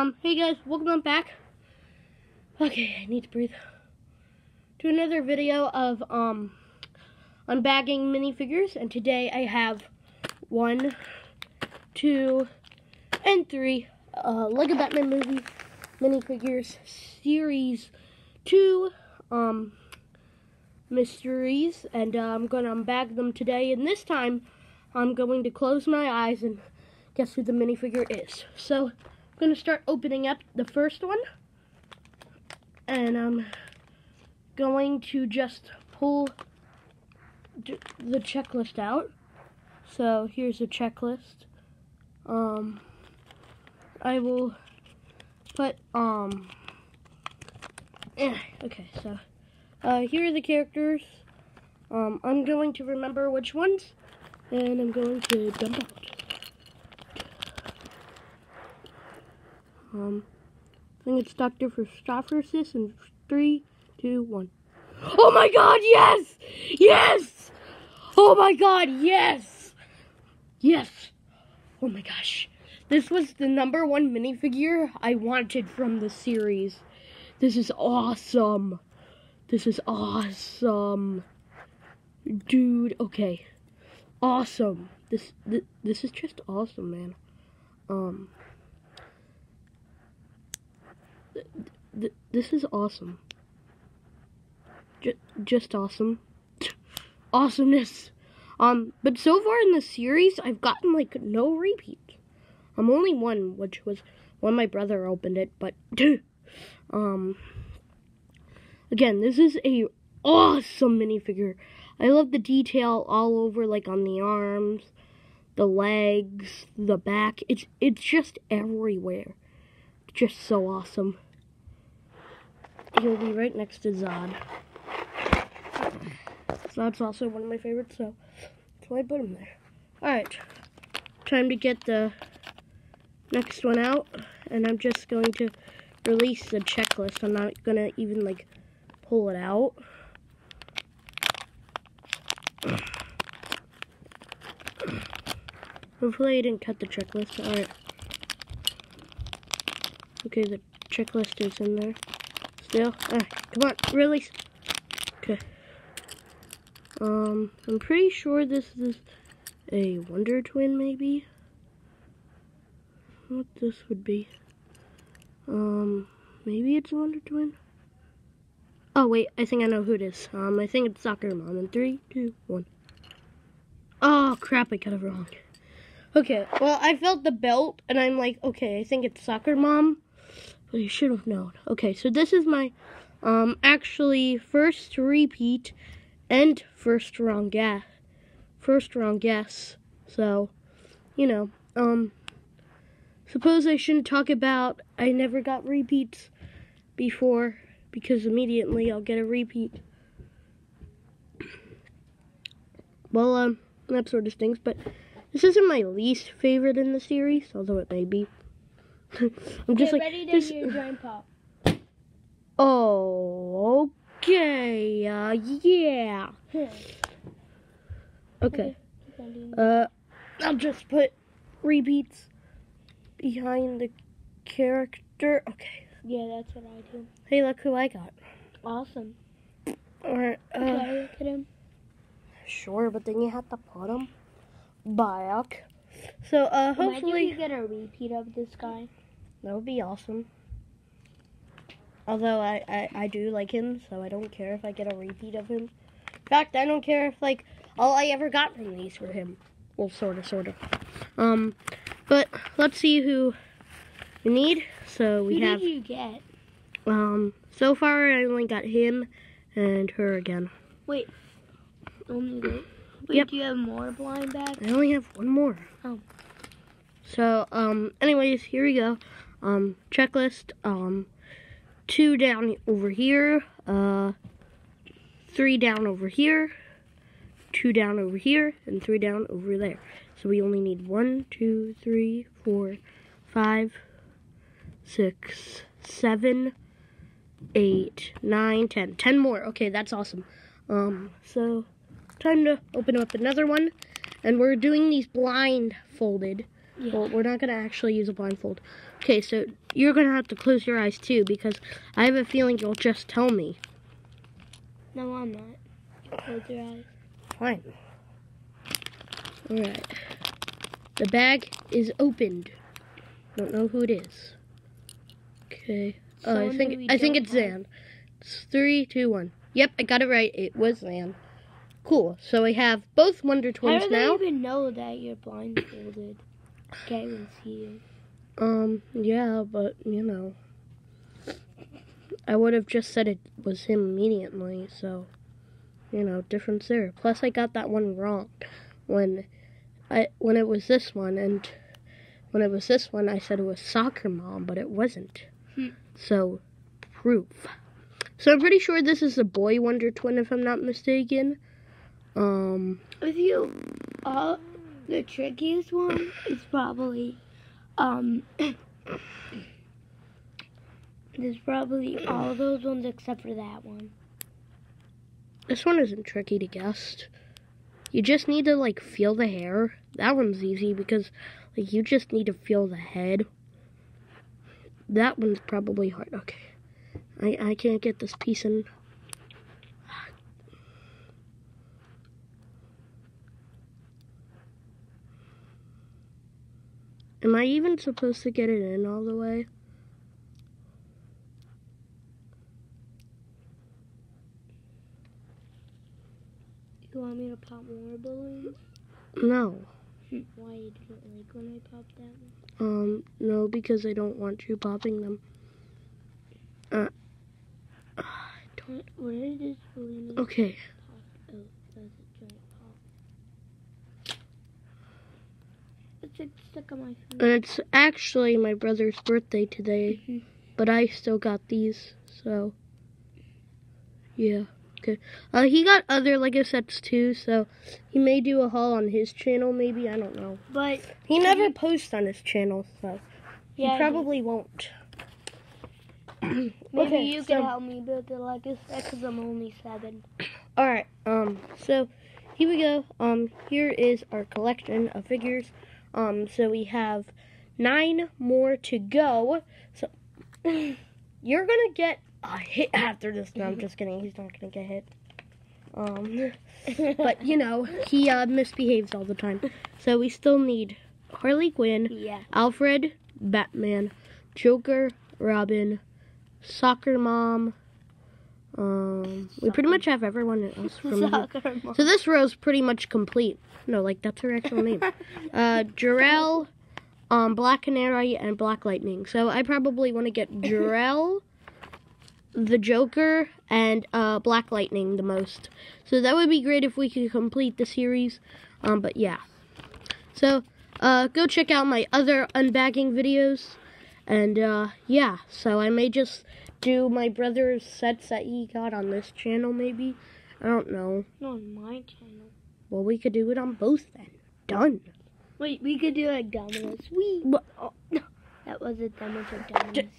Um, hey guys, welcome back. Okay, I need to breathe. To another video of um unbagging minifigures, and today I have one, two, and three uh, Lego Batman movie minifigures series two um mysteries, and uh, I'm gonna unbag them today. And this time, I'm going to close my eyes and guess who the minifigure is. So, going to start opening up the first one. And I'm going to just pull the checklist out. So, here's the checklist. Um, I will put, um, eh, okay, so, uh, here are the characters. Um, I'm going to remember which ones, and I'm going to dump out. Um, I think it's Dr. Phosphorus in three, two, one. Oh my god, yes! Yes! Oh my god, yes! Yes! Oh my gosh. This was the number one minifigure I wanted from the series. This is awesome. This is awesome. Dude, okay. Awesome. This, this this is just awesome, man. Um th this is awesome. J just awesome. Awesomeness. Um, but so far in the series, I've gotten like no repeats. I'm only one, which was when my brother opened it, but um, again, this is a awesome minifigure. I love the detail all over, like on the arms, the legs, the back. It's it's just everywhere. just so awesome. He'll be right next to Zod. Zod's also one of my favorites, so that's why I put him there. Alright, time to get the next one out, and I'm just going to release the checklist. I'm not going to even, like, pull it out. Hopefully I didn't cut the checklist. Alright. Okay, the checklist is in there. Alright, come on, release. Okay. Um, I'm pretty sure this is a Wonder Twin, maybe? What this would be. Um, maybe it's a Wonder Twin? Oh, wait, I think I know who it is. Um, I think it's Soccer Mom. In three, two, one. Oh, crap, I got it wrong. Okay, well, I felt the belt, and I'm like, okay, I think it's Soccer Mom. But you should have known. Okay, so this is my, um, actually first repeat and first wrong guess. First wrong guess. So, you know, um, suppose I shouldn't talk about I never got repeats before because immediately I'll get a repeat. Well, um, that sort of stinks, but this isn't my least favorite in the series, although it may be. I'm just Get like ready to this. hear grandpa. Oh, okay, uh, yeah. Okay, uh, I'll just put repeats behind the character. Okay. Yeah, that's what I do. Hey, look who I got. Awesome. Or, uh, Can I look at him? sure, but then you have to put him back. So, uh, hopefully... Imagine we get a repeat of this guy. That would be awesome. Although I, I, I do like him, so I don't care if I get a repeat of him. In fact, I don't care if, like, all I ever got from these were him. Well, sort of, sort of. Um, but let's see who we need. So we Who have, did you get? um, so far I only got him and her again. Wait. Only. Wait, Yep. do you have more blind bags? I only have one more. Oh. So, um, anyways, here we go. Um, checklist. Um, two down over here. Uh, three down over here. Two down over here. And three down over there. So we only need one, two, three, four, five, six, seven, eight, nine, ten. Ten more. Okay, that's awesome. Um, so time to open up another one. And we're doing these blindfolded. Yeah. Well, we're not gonna actually use a blindfold. Okay, so you're gonna have to close your eyes too because I have a feeling you'll just tell me. No, I'm not. Close your eyes. Fine. Alright. The bag is opened. Don't know who it is. Okay. Uh, I think I think it's like. Zan. It's three, two, one. Yep, I got it right. It was Zan. Cool. So we have both Wonder Twins How Twins do now. even know that you're blindfolded? See you. Um, yeah, but you know, I would have just said it was him immediately. So, you know, difference there. Plus, I got that one wrong when I when it was this one, and when it was this one, I said it was soccer mom, but it wasn't. Hmm. So, proof. So I'm pretty sure this is the boy Wonder Twin, if I'm not mistaken. Um, with you, uh, the trickiest one is probably, um, there's probably all those ones except for that one. This one isn't tricky to guess. You just need to like feel the hair. That one's easy because like you just need to feel the head. That one's probably hard. Okay. I I can't get this piece in. Am I even supposed to get it in all the way? You want me to pop more balloons? No. Why you didn't like when I popped that one? Um, no, because I don't want you popping them. Uh, What- Where is this balloon? okay. pop? Oh, that's a giant pop. It's stuck on my finger. And it's actually my brother's birthday today, Mhm. but I still got these, so yeah. Okay. Uh, he got other Lego sets too, so he may do a haul on his channel. Maybe I don't know. But He never posts on his channel, so yeah, he probably won't. maybe okay, you so- can help me build the Lego set because I'm only seven. All right. Um. So here we go. Um. Here is our collection of figures. Um. So we have nine more to go. So you're gonna get a hit after this. No, I'm just kidding. He's not gonna get hit. Um. But you know he uh, misbehaves all the time. So we still need Harley Quinn, yeah, Alfred, Batman, Joker, Robin, Soccer Mom. Um, we pretty much have everyone else from here. So this row is pretty much complete. No, like that's her actual name. Uh, Jor-El, um, Black Canary, and Black Lightning. So I probably want to get Jor-El, the Joker, and uh, Black Lightning the most. So that would be great if we could complete the series. Um, but yeah. So uh, go check out my other unbagging videos. And uh, yeah, so I may just do my brother's sets that he got on this channel, maybe. I don't know. Not on my channel. Well, we could do it on both then. Done. Wait, we could do like Domino's. We. Oh, no, that was a Domino's of Domino's.